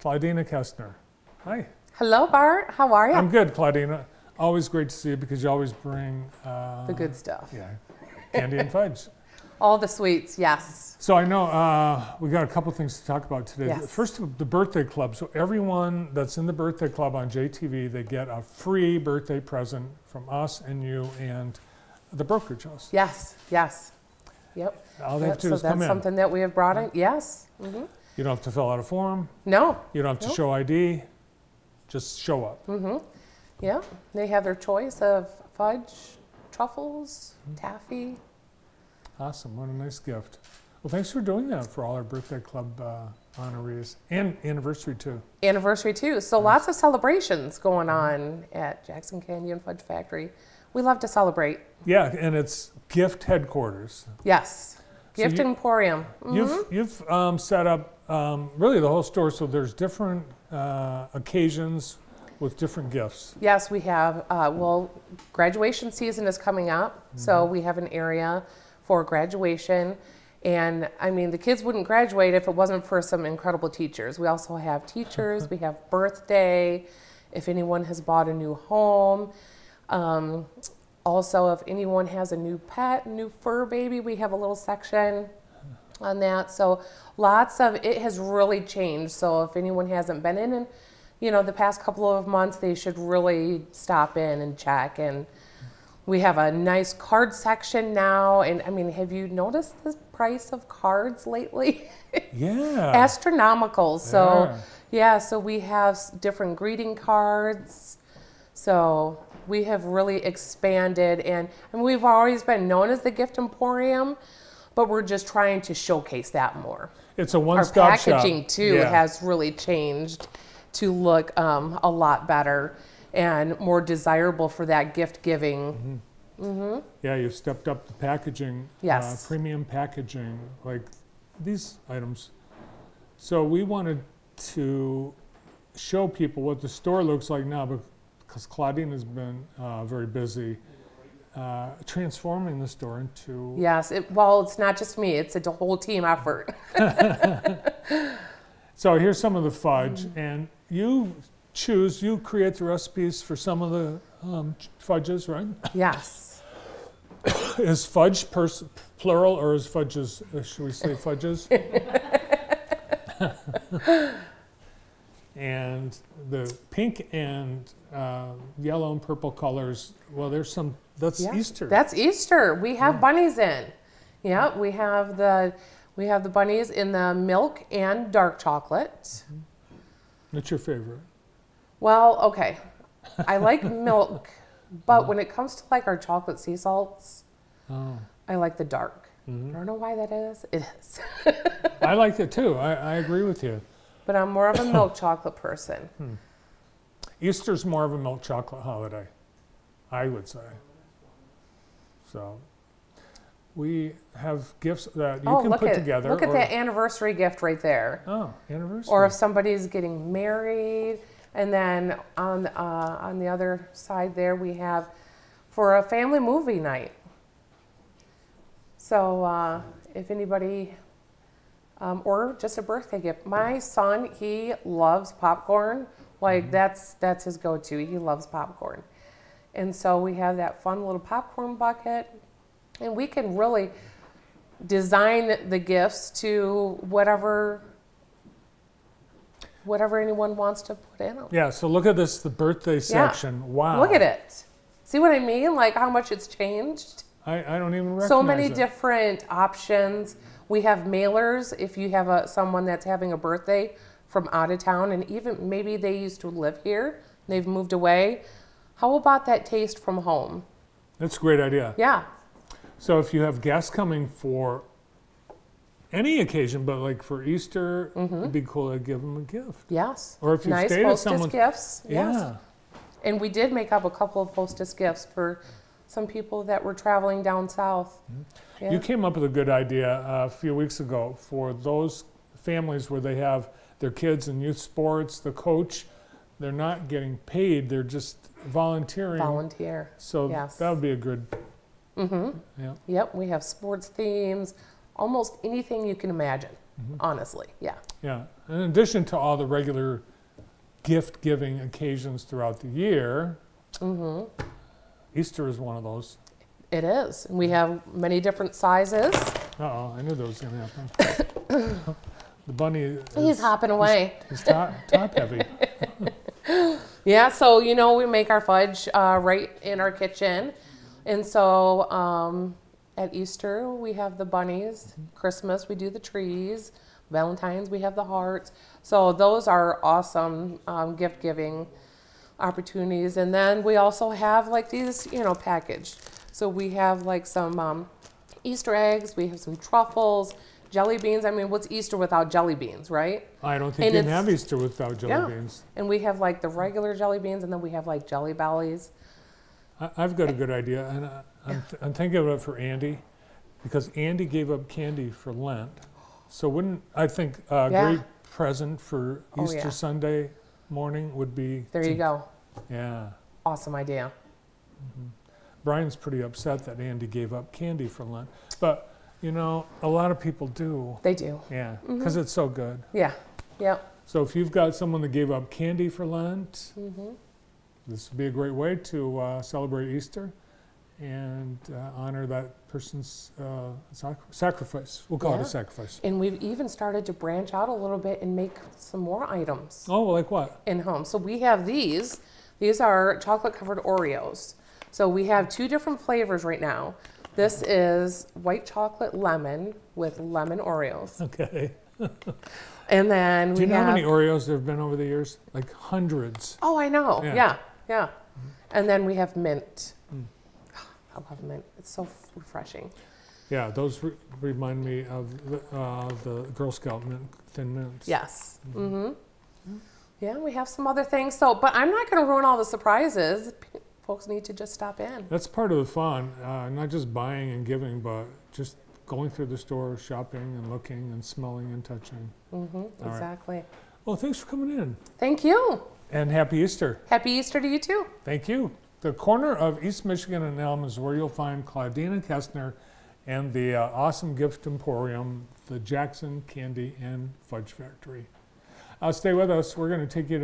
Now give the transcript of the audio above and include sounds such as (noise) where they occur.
Claudina Kestner. Hi. Hello, Bart. How are you? I'm good, Claudina. Always great to see you because you always bring uh, the good stuff. Yeah, candy and fudge. (laughs) All the sweets, yes. So I know uh, we got a couple things to talk about today. Yes. First, the birthday club. So everyone that's in the birthday club on JTV, they get a free birthday present from us and you and the brokerage house. Yes, yes. Yep. All they have to do so is that's come in. So that's something that we have brought in. Yes. hmm You don't have to fill out a form. No. You don't have to Nope. show ID. Just show up. Mm-hmm. Yeah. They have their choice of fudge, truffles, Mm-hmm. taffy. Awesome. What a nice gift. Well, thanks for doing that for all our birthday club uh, honorees and anniversary too. Anniversary too. So lots of celebrations going on at Jackson Candy and Fudge Factory. We love to celebrate. Yeah, and it's gift headquarters. Yes. So Gift you- Emporium. Mhm. You've you've um, set up um, really the whole store, so there's different uh, occasions with different gifts. Yes, we have. Uh, well, graduation season is coming up, so we have an area for graduation. And I mean, the kids wouldn't graduate if it wasn't for some incredible teachers. We also have teachers, (laughs) we have birthday, if anyone has bought a new home. Um, also, if anyone has a new pet, new fur baby, we have a little section on that. So lots of it has really changed. So if anyone hasn't been in, and you know, the past couple of months, they should really stop in and check. And we have a nice card section now. And I mean, have you noticed the price of cards lately? (laughs) Yeah. Astronomical. So Yeah. yeah, so we have different greeting cards. So we have really expanded, and, and we've always been known as the Gift Emporium, but we're just trying to showcase that more. it's a one-stop shop. packaging too Yeah. has really changed to look um, a lot better and more desirable for that gift giving. Mm-hmm. Yeah, you've stepped up the packaging. Yes. Uh, premium packaging, like these items. So we wanted to show people what the store looks like now because Claudine has been uh, very busy uh, transforming the store into. Yes, it, well, it's not just me; it's a whole team effort. (laughs) So here's some of the fudge, Mm. and you choose, you create the recipes for some of the um, fudges, right? yes. (coughs) Is fudge pers- plural or is fudges, uh, should we say fudges? (laughs) (laughs) and the pink and uh, yellow and purple colors, well, there's some, that's Yeah, Easter. That's Easter. We have bunnies in. Yeah, we have the we have the bunnies in the milk and dark chocolate. What's your favorite. Well, okay. I like milk, (laughs) but when it comes to like our chocolate sea salts, Oh. I like the dark. Mhm. I don't know why that is. It is. I like (laughs) it too. I, I agree with you. but I'm more of a milk chocolate person. Easter's more of a milk chocolate holiday, I would say. So we have gifts that you oh, can look put at together. look at that anniversary gift right there. Oh, anniversary. Or if somebody's getting married, and then on uh, on the other side there we have for a family movie night. So uh, if anybody, um, or just a birthday gift. My son, he loves popcorn. Like mm-hmm. that's that's his go-to. He loves popcorn, and so we have that fun little popcorn bucket, and we can really design the gifts to whatever whatever anyone wants to put in them. yeah, so look at this, the birthday section. Wow. Look at it. See what I mean? Like how much it's changed. I, I don't even recognize So many it. different options. We have mailers if you have a someone that's having a birthday from out of town, and even maybe they used to live here, they've moved away. How about that taste from home? That's a great idea. Yeah, So if you have guests coming for any occasion, but like for Easter, it'd be cool to give them a gift. yes. Or if you nice stayed at hostess someone's- gifts. Yes. Yeah. And we did make up a couple of hostess gifts for some people that were traveling down south. Mm-hmm. You came up with a good idea uh, a few weeks ago for those families where they have their kids in youth sports, the coach, they're not getting paid, they're just volunteering. Volunteer. so yes. that would be a good, Mm-hmm. yeah. Yep, we have sports themes, almost anything you can imagine. Mm-hmm. Honestly, yeah. Yeah, in addition to all the regular gift giving occasions throughout the year, mm-hmm. Easter is one of those. It is. We have many different sizes. Uh oh, I knew that was going to happen. (coughs) (laughs) the bunny is He's hopping away. He's top, top heavy. (laughs) (laughs) Yeah, so you know we make our fudge uh, right in our kitchen, and so um, at Easter we have the bunnies. Christmas we do the trees. Valentine's we have the hearts. So those are awesome um, gift giving opportunities, and then we also have like these you know packaged. So we have like some um, Easter eggs. We have some truffles, jelly beans. I mean, what's Easter without jelly beans, right? I don't think And you can have Easter without jelly Yeah. beans. And we have like the regular jelly beans, and then we have like jelly bellies. I, I've got a good idea, and I, I'm, th- I'm thinking of it for Andy, because Andy gave up candy for Lent. So wouldn't I think uh, a Yeah. great present for Oh, Easter yeah. Sunday morning would be There you go. Yeah, Awesome idea. Mm-hmm. Brian's pretty upset that Andy gave up candy for Lent, but you know a lot of people do. They do. Yeah, Mm-hmm. because it's so good. Yeah. Yep. So if you've got someone that gave up candy for Lent, hmm this would be a great way to uh, celebrate Easter and uh, honor that person's uh, sac- sacrifice. We'll call it a sacrifice. And we've even started to branch out a little bit and make some more items Oh, like what? in home. So we have these. These are chocolate covered Oreos. So we have two different flavors right now. This is white chocolate lemon with lemon Oreos. Okay. (laughs) And then we Do you know have how many Oreos there have been over the years? Like hundreds. Oh, I know. Yeah. Yeah. yeah, And then we have mint. Mm. (sighs) I love mint. It's so refreshing. Yeah, those re- remind me of the, uh, the Girl Scout mint, thin mints. Yes. Mm-hmm. Yeah, we have some other things. So, but I'm not going to ruin all the surprises. Folks need to just stop in. That's part of the fun, uh, not just buying and giving, but just going through the store, shopping and looking and smelling and touching. Mm-hmm. right. Exactly. Well, thanks for coming in. Thank you. And happy Easter. Happy Easter to you too. Thank you. The corner of East Michigan and Elm is where you'll find Claudina Kestner and the uh, awesome gift emporium, the Jackson Candy and Fudge Factory. Uh, stay with us. We're going to take you to